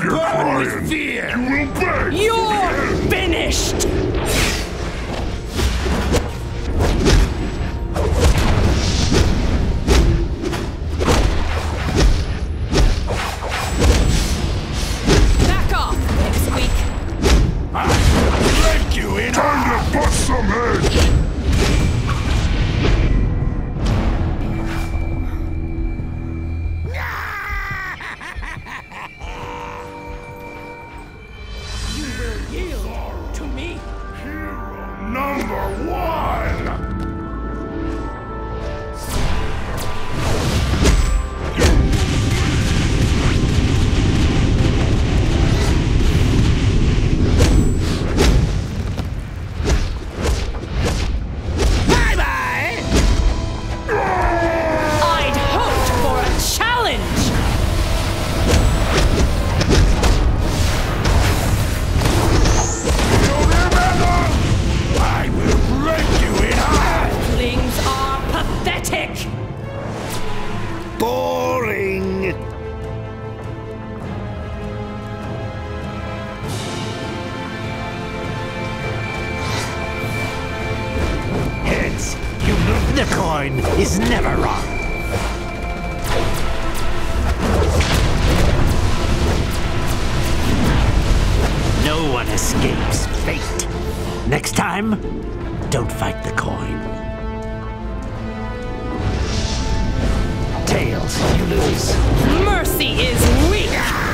sector will burn with fear! You will beg! You're finished! Coin is never wrong. No one escapes fate. Next time, don't fight the coin. Tails, you lose. Mercy is weak!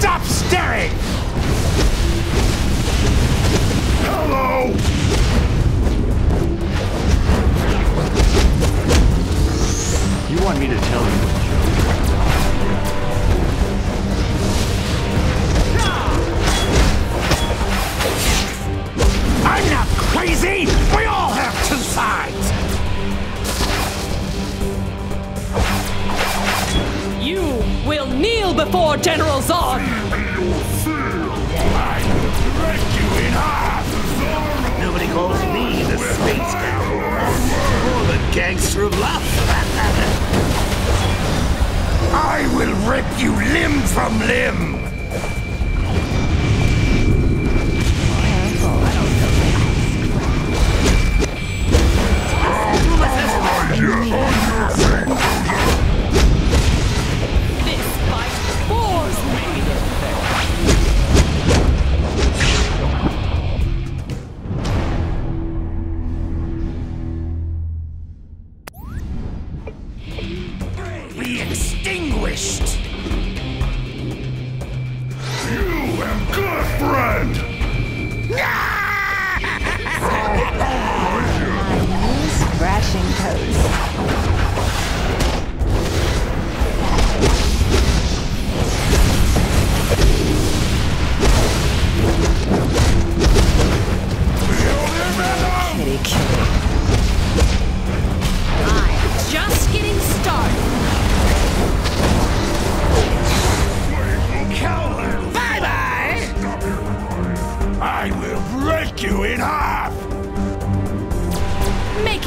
Stop before General Zod! Nobody calls me the space cowboy. Or the gangster of love. I will rip you limb from limb!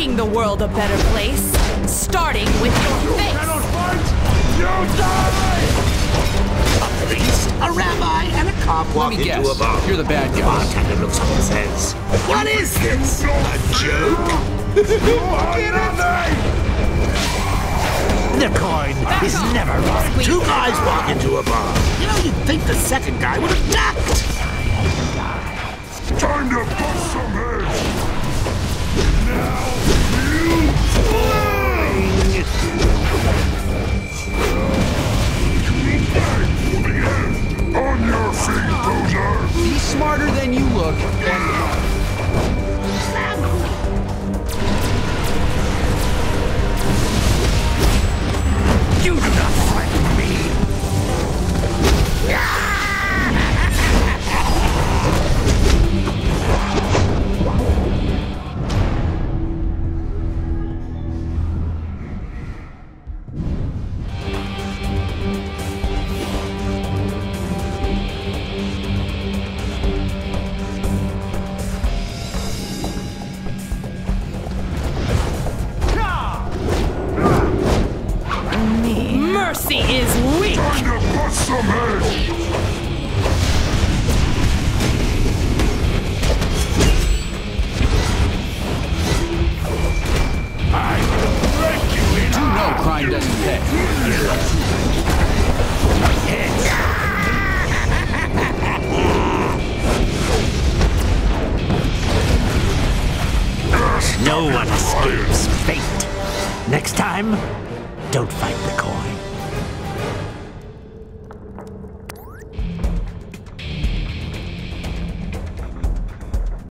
Making the world a better place, starting with your face! You cannot fight! You die! A priest, a rabbi, and a cop walk into guess. a bar. You're the bad The guy. bartender looks up and says, What is this? A joke? The coin is off, never wrong. Squeak. Two guys walk into a bar. You know, you'd think the second guy would have ducked. Time to bust some heads! Now you Mercy is weak! Time to bust some heads! Know crime doesn't pay. No one escapes fate. Next time, don't fight the coin.